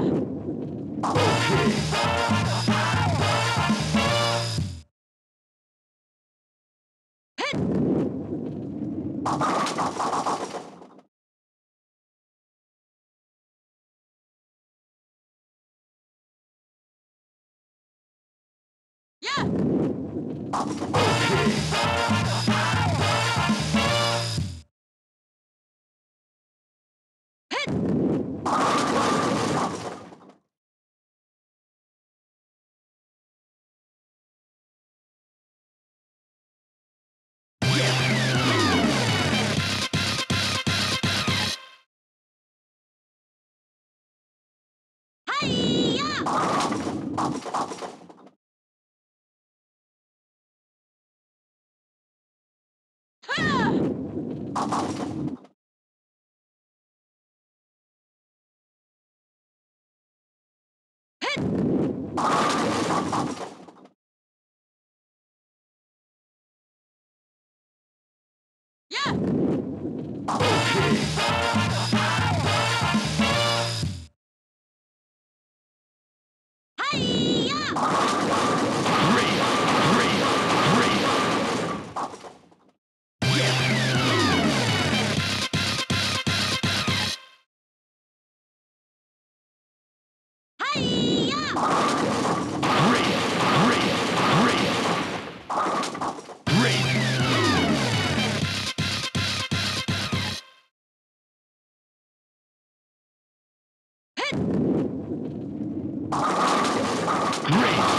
Okay. は哎呀！Okay.